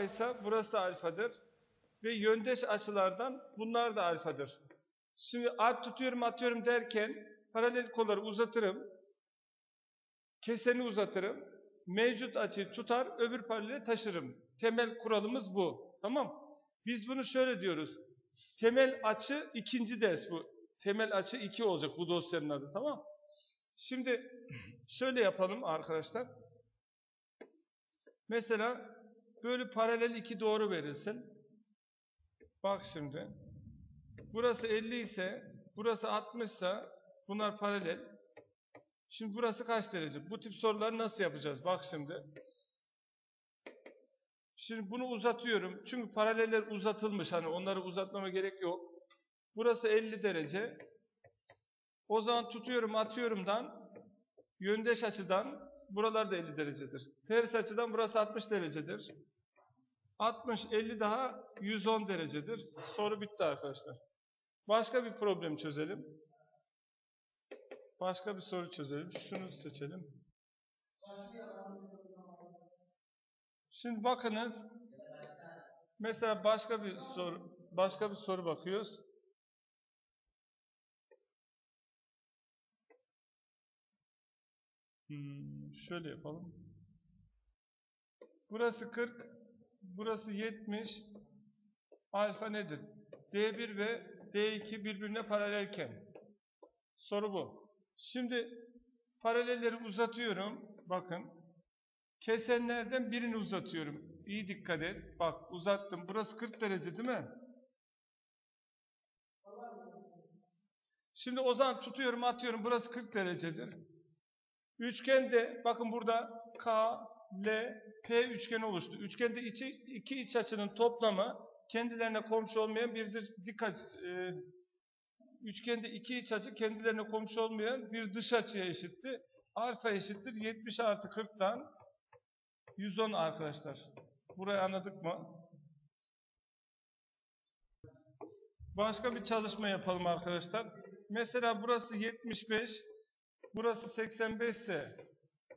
ise burası da alfadır. Ve yöndeş açılardan bunlar da alfadır. Şimdi alp tutuyorum atıyorum derken paralel kolları uzatırım. Keseni uzatırım. Mevcut açıyı tutar öbür paralele taşırım. Temel kuralımız bu. Tamam Biz bunu şöyle diyoruz. Temel açı ikinci ders bu. Temel açı 2 olacak bu dosyanın adı tamam Şimdi şöyle yapalım arkadaşlar. Mesela böyle paralel iki doğru verilsin. Bak şimdi. Burası 50 ise, burası 60 ise bunlar paralel. Şimdi burası kaç derece? Bu tip soruları nasıl yapacağız? Bak şimdi. Şimdi bunu uzatıyorum. Çünkü paraleller uzatılmış. Hani onları uzatmama gerek yok. Burası 50 derece. O zaman tutuyorum atıyorumdan yöndeş açıdan buralar da 50 derecedir. Ters açıdan burası 60 derecedir. 60, 50 daha 110 derecedir. Soru bitti arkadaşlar. Başka bir problem çözelim. Başka bir soru çözelim. Şunu seçelim. Şimdi bakınız. Mesela başka bir soru başka bir soru bakıyoruz. Hmm, şöyle yapalım. Burası 40, burası 70. Alfa nedir? D1 ve D2 birbirine paralelken. Soru bu. Şimdi paralelleri uzatıyorum. Bakın. Kesenlerden birini uzatıyorum. İyi dikkat et. Bak uzattım. Burası 40 derece değil mi? Şimdi o zaman tutuyorum atıyorum. Burası 40 derecedir. Üçgende bakın burada K, L, P üçgeni oluştu. Üçgende içi, iki iç açının toplamı kendilerine komşu olmayan bir dik açı, e, üçgende iki iç açı kendilerine komşu olmayan bir dış açıya eşitti. Alfa eşittir 70 artı 40'tan 110 arkadaşlar. Burayı anladık mı? Başka bir çalışma yapalım arkadaşlar. Mesela burası 75, burası 85 ise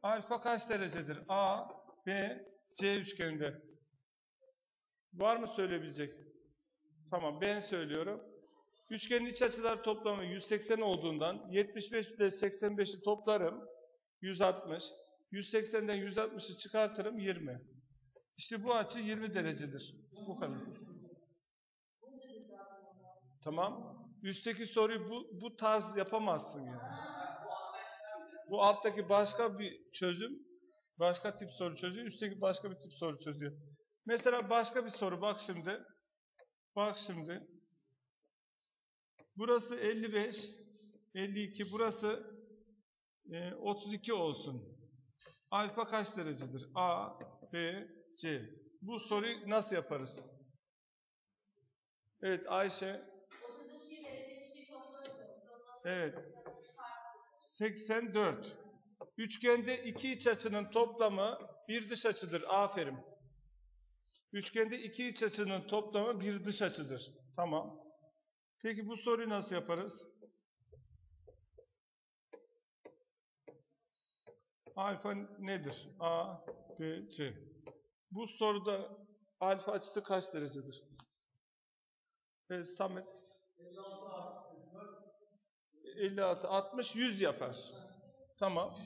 alfa kaç derecedir? A, B, C üçgeninde. Var mı söyleyebilecek? Tamam ben söylüyorum. Üçgenin iç açılar toplamı 180 olduğundan 75 ile 85'i toplarım. 160. 180'den 160'ı çıkartırım 20. İşte bu açı 20 derecedir. Bu kadar. Tamam. Üstteki soruyu bu, bu tarz yapamazsın yani. Bu alttaki başka bir çözüm, başka tip soru çözüyor. Üstteki başka bir tip soru çözüyor. Mesela başka bir soru bak şimdi. Bak şimdi. Burası 55, 52, burası e, 32 olsun. Alfa kaç derecedir? A, B, C. Bu soruyu nasıl yaparız? Evet Ayşe. Evet. 84. Üçgende iki iç açının toplamı bir dış açıdır. Aferin. Üçgende iki iç açının toplamı bir dış açıdır. Tamam. Peki bu soruyu nasıl yaparız? Alfa nedir? A, B, C. Bu soruda alfa açısı kaç derecedir? Evet, Samet. 56, 60, 100 yapar. Tamam.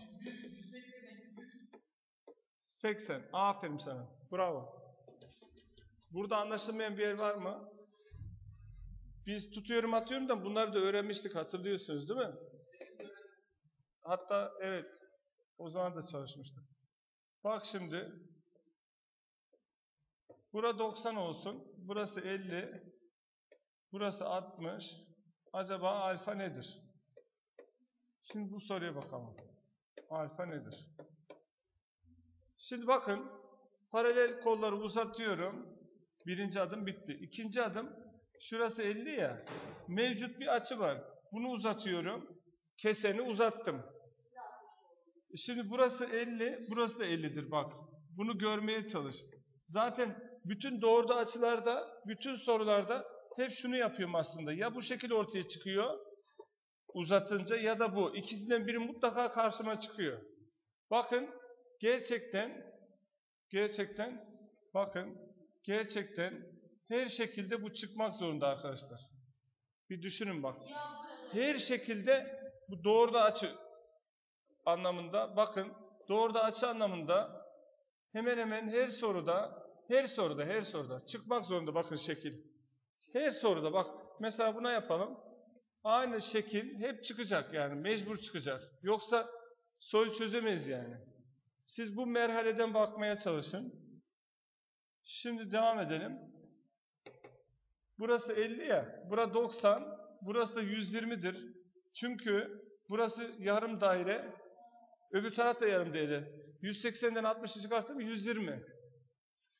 80. Aferin sana. Bravo. Burada anlaşılmayan bir yer var mı? Biz tutuyorum atıyorum da bunları da öğrenmiştik hatırlıyorsunuz değil mi? Hatta evet o zaman da çalışmıştık. Bak şimdi Bura 90 olsun. Burası 50. Burası 60. Acaba alfa nedir? Şimdi bu soruya bakalım. Alfa nedir? Şimdi bakın paralel kolları uzatıyorum. Birinci adım bitti. İkinci adım şurası 50 ya. Mevcut bir açı var. Bunu uzatıyorum. Keseni uzattım. Şimdi burası 50, burası da 50'dir bak. Bunu görmeye çalış. Zaten bütün doğruda açılarda, bütün sorularda hep şunu yapıyorum aslında. Ya bu şekil ortaya çıkıyor uzatınca ya da bu. İkisinden biri mutlaka karşıma çıkıyor. Bakın gerçekten gerçekten bakın gerçekten her şekilde bu çıkmak zorunda arkadaşlar. Bir düşünün bak. Her şekilde bu doğruda açı anlamında bakın doğruda açı anlamında hemen hemen her soruda her soruda her soruda çıkmak zorunda bakın şekil. Her soruda bak mesela buna yapalım. Aynı şekil hep çıkacak yani mecbur çıkacak. Yoksa soru çözemeyiz yani. Siz bu merhaleden bakmaya çalışın. Şimdi devam edelim. Burası 50 ya, bura 90, burası da 120'dir. Çünkü burası yarım daire, öbür taraf da yarım daire. 180'den 60'ı çıkarttım 120.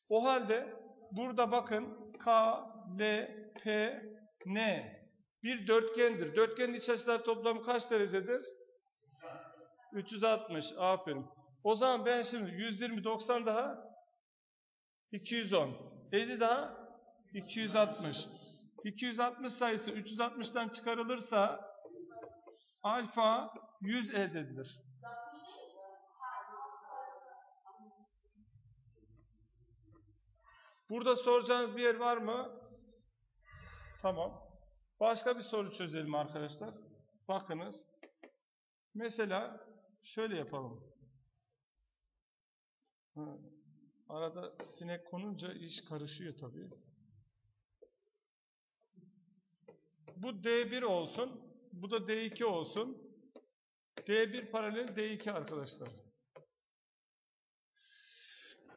O halde burada bakın K, L, P, N bir dörtgendir. Dörtgenin iç açılar toplamı kaç derecedir? 360. Aferin. O zaman ben şimdi 120, 90 daha 210. 50 daha 260. 260 sayısı 360'tan çıkarılırsa alfa 100 elde edilir. Burada soracağınız bir yer var mı? Tamam. Başka bir soru çözelim arkadaşlar. Bakınız. Mesela şöyle yapalım. Arada sinek konunca iş karışıyor tabii. Bu D1 olsun. Bu da D2 olsun. D1 paralel D2 arkadaşlar.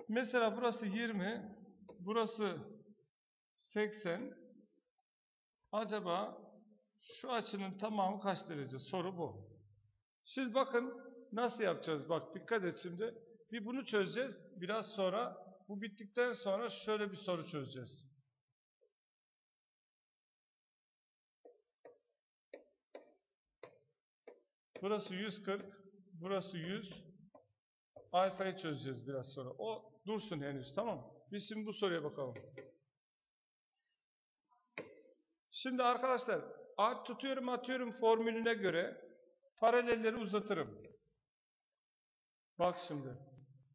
Mesela burası 20. Burası 80. Acaba şu açının tamamı kaç derece? Soru bu. Şimdi bakın nasıl yapacağız? Bak dikkat et şimdi. Bir bunu çözeceğiz. Biraz sonra bu bittikten sonra şöyle bir soru çözeceğiz. Burası 140, burası 100. Alfayı çözeceğiz biraz sonra. O dursun henüz tamam? Biz şimdi bu soruya bakalım. Şimdi arkadaşlar tutuyorum atıyorum formülüne göre paralelleri uzatırım. Bak şimdi.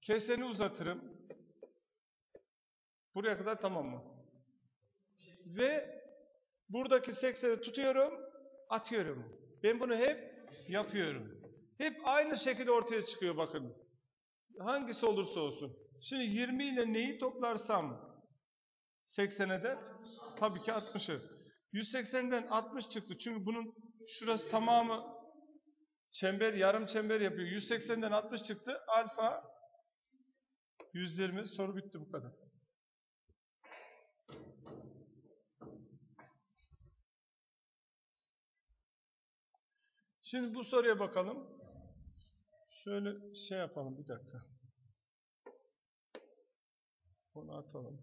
Keseni uzatırım. Buraya kadar tamam mı? Ve buradaki 80'i tutuyorum, atıyorum. Ben bunu hep yapıyorum. Hep aynı şekilde ortaya çıkıyor bakın. Hangisi olursa olsun. Şimdi 20 ile neyi toplarsam 80'e de tabii ki 60'ı. 180'den 60 çıktı. Çünkü bunun şurası tamamı çember, yarım çember yapıyor. 180'den 60 çıktı. Alfa 120. Soru bitti bu kadar. Şimdi bu soruya bakalım. Şöyle şey yapalım bir dakika. Bunu atalım.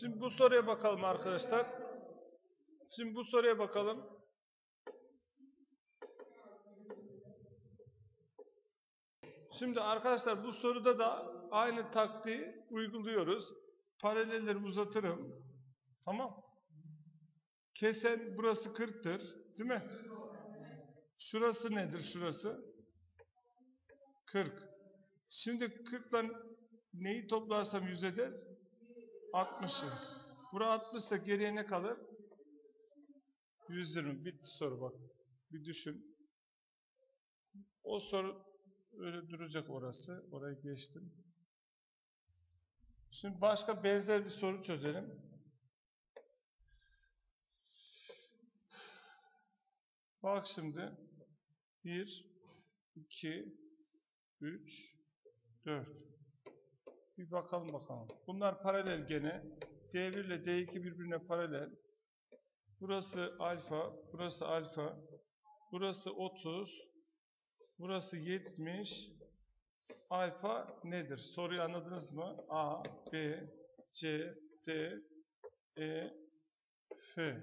Şimdi bu soruya bakalım arkadaşlar. Şimdi bu soruya bakalım. Şimdi arkadaşlar bu soruda da aynı taktiği uyguluyoruz. Paralelleri uzatırım. Tamam. Kesen burası 40'tır. Değil mi? Şurası nedir şurası? 40. Şimdi 40'dan neyi toplarsam 100 eder? 60'ı. Bura 60 ise geriye ne kalır? 120. Bitti soru bak. Bir düşün. O soru öyle duracak orası. Orayı geçtim. Şimdi başka benzer bir soru çözelim. Bak şimdi. 1, 2, 3, 4. Bir bakalım bakalım. Bunlar paralel gene. D1 ile D2 birbirine paralel. Burası alfa, burası alfa. Burası 30. Burası 70. Alfa nedir? Soruyu anladınız mı? A, B, C, D, E, F.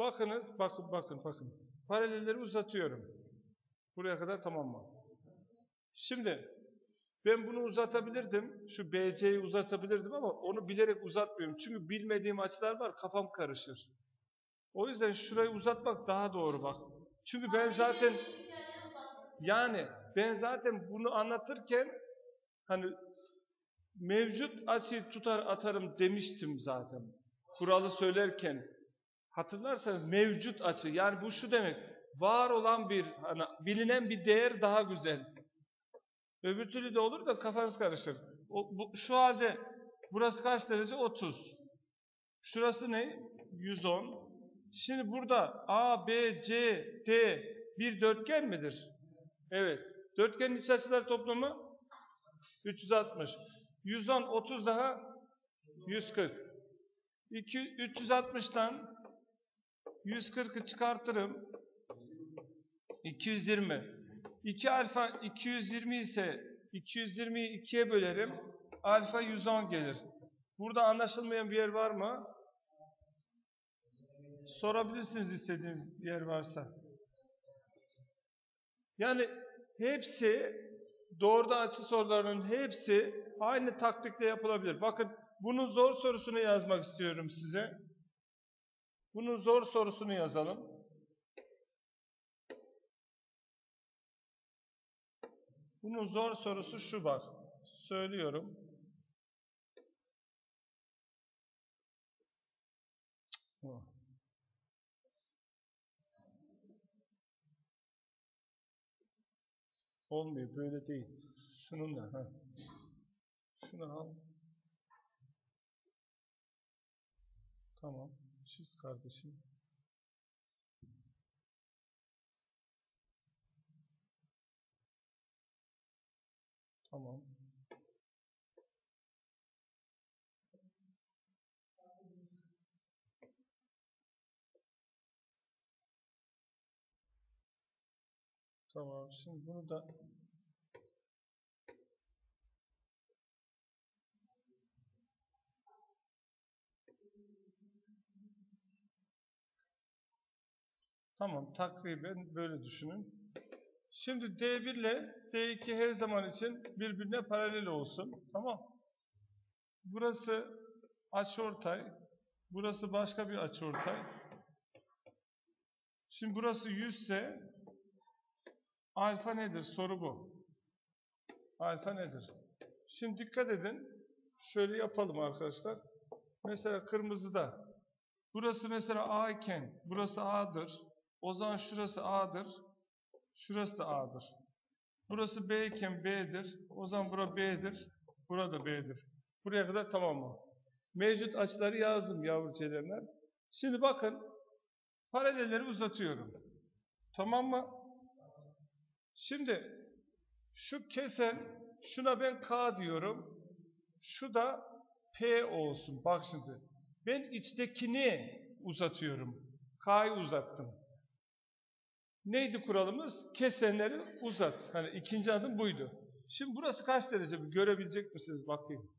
Bakınız, bakın, bakın, bakın. Paralelleri uzatıyorum. Buraya kadar tamam mı? Şimdi ben bunu uzatabilirdim. Şu BC'yi uzatabilirdim ama onu bilerek uzatmıyorum. Çünkü bilmediğim açılar var, kafam karışır. O yüzden şurayı uzatmak daha doğru bak. Çünkü ben zaten yani ben zaten bunu anlatırken hani mevcut açıyı tutar atarım demiştim zaten. Kuralı söylerken hatırlarsanız mevcut açı yani bu şu demek var olan bir hani bilinen bir değer daha güzel. Öbür türlü de olur da kafanız karışır. O, bu, şu halde burası kaç derece? 30. Şurası ne? 110. Şimdi burada A, B, C, D bir dörtgen midir? Evet. Dörtgenin iç açılar toplamı 360. 110, 30 daha 140. 2, 360'tan 140'ı çıkartırım. 220. 2 alfa 220 ise 220'yi 2'ye bölerim. Alfa 110 gelir. Burada anlaşılmayan bir yer var mı? Sorabilirsiniz istediğiniz yer varsa. Yani hepsi doğruda açı sorularının hepsi aynı taktikle yapılabilir. Bakın bunun zor sorusunu yazmak istiyorum size. Bunun zor sorusunu yazalım. Bunun zor sorusu şu bak. Söylüyorum. Olmuyor. Böyle değil. Şunun da. Ha. Şunu al. Tamam. Çiz kardeşim. Tamam. Tamam. Şimdi bunu da Tamam, takriben böyle düşünün. Şimdi D1 ile D2 her zaman için birbirine paralel olsun. Tamam. Burası açıortay. Burası başka bir açıortay. Şimdi burası 100 ise alfa nedir? Soru bu. Alfa nedir? Şimdi dikkat edin. Şöyle yapalım arkadaşlar. Mesela kırmızıda. Burası mesela A iken burası A'dır. O zaman şurası A'dır. Şurası da A'dır. Burası B iken B'dir. O zaman bura B'dir. Burada B'dir. Buraya kadar tamam mı? Mevcut açıları yazdım yavru çelenler. Şimdi bakın paralelleri uzatıyorum. Tamam mı? Şimdi şu kesen şuna ben K diyorum. Şu da P olsun. Bak şimdi. Ben içtekini uzatıyorum. K'yı uzattım. Neydi kuralımız? Kesenleri uzat. Hani ikinci adım buydu. Şimdi burası kaç derece? Bir görebilecek misiniz? Bakayım.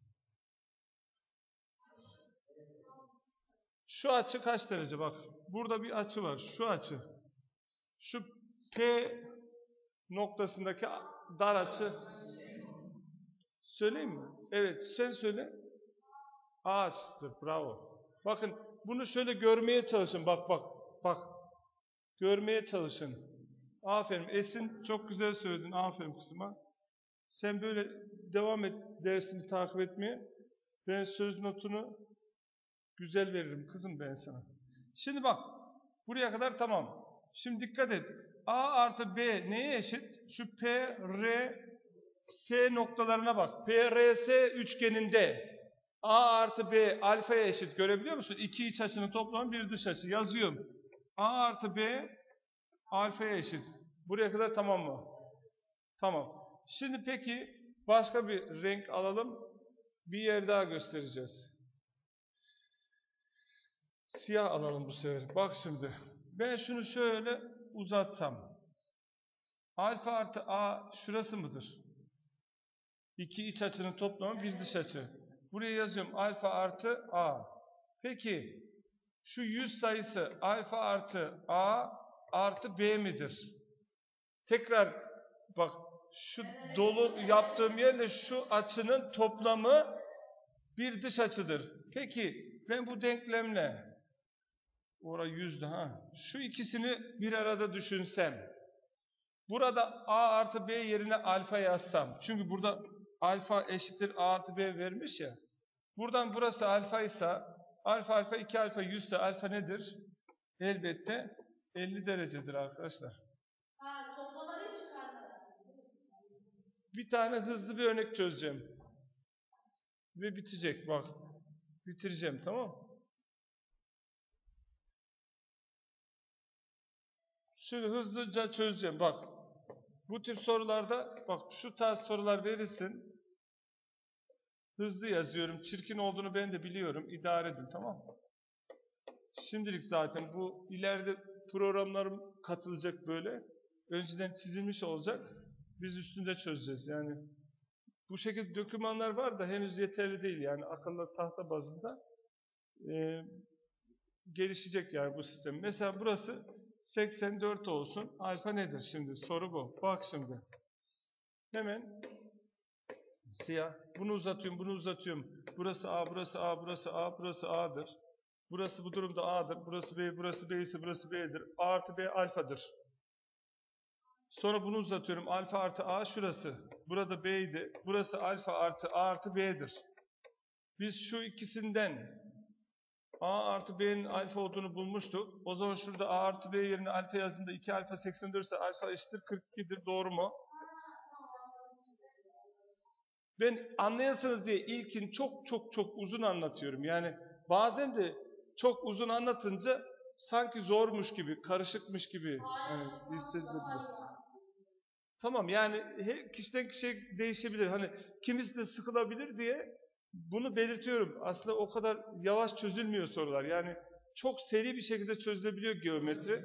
Şu açı kaç derece? Bak. Burada bir açı var. Şu açı. Şu P noktasındaki dar açı. Söyleyeyim mi? Evet. Sen söyle. A açısıdır. Bravo. Bakın bunu şöyle görmeye çalışın. Bak bak. Bak. Görmeye çalışın. Aferin. Esin çok güzel söyledin. Aferin kızıma. Sen böyle devam et dersini takip etmeye. Ben söz notunu güzel veririm kızım ben sana. Şimdi bak. Buraya kadar tamam. Şimdi dikkat et. A artı B neye eşit? Şu P, R, S noktalarına bak. P, R, S üçgeninde A artı B alfaya eşit. Görebiliyor musun? İki iç açının toplamı bir dış açı. Yazıyorum. A artı B alfaya eşit. Buraya kadar tamam mı? Tamam. Şimdi peki Başka bir renk alalım. Bir yer daha göstereceğiz. Siyah alalım bu sefer. Bak şimdi. Ben şunu şöyle uzatsam. Alfa artı A şurası mıdır? İki iç açının toplamı bir dış açı. Buraya yazıyorum alfa artı A. Peki şu 100 sayısı alfa artı A artı B midir? Tekrar bak şu dolu yaptığım yerle şu açının toplamı bir dış açıdır. Peki ben bu denklemle ora yüzde ha şu ikisini bir arada düşünsem burada A artı B yerine alfa yazsam çünkü burada alfa eşittir A artı B vermiş ya buradan burası alfa ise alfa alfa 2 alfa 100 ise alfa nedir? Elbette 50 derecedir arkadaşlar. Ha, toplamayı çıkartarak. Bir tane hızlı bir örnek çözeceğim. Ve bitecek bak. Bitireceğim tamam mı? Şimdi hızlıca çözeceğim bak. Bu tür sorularda bak şu tarz sorular verilsin. Hızlı yazıyorum. Çirkin olduğunu ben de biliyorum. İdare edin tamam mı? Şimdilik zaten bu ileride programlarım katılacak böyle. Önceden çizilmiş olacak. Biz üstünde çözeceğiz yani. Bu şekilde dokümanlar var da henüz yeterli değil yani akıllı tahta bazında e, gelişecek yani bu sistem. Mesela burası 84 olsun. Alfa nedir şimdi? Soru bu. Bak şimdi. Hemen siyah. Bunu uzatıyorum, bunu uzatıyorum. Burası A, burası A, burası A, burası A'dır. Burası bu durumda A'dır. Burası B, burası B ise burası B'dir. A artı B alfadır. Sonra bunu uzatıyorum. Alfa artı A şurası. Burada B'ydi. Burası alfa artı A artı B'dir. Biz şu ikisinden A artı B'nin alfa olduğunu bulmuştuk. O zaman şurada A artı B yerine alfa yazdığında 2 alfa 84 ise alfa eşittir 42'dir. Doğru mu? Ben anlayasınız diye ilkin çok çok çok uzun anlatıyorum. Yani bazen de çok uzun anlatınca sanki zormuş gibi, karışıkmış gibi yani hissedilebilir. Tamam yani kişiden kişiye değişebilir. Hani kimisi de sıkılabilir diye bunu belirtiyorum. Aslında o kadar yavaş çözülmüyor sorular. Yani çok seri bir şekilde çözülebiliyor geometri.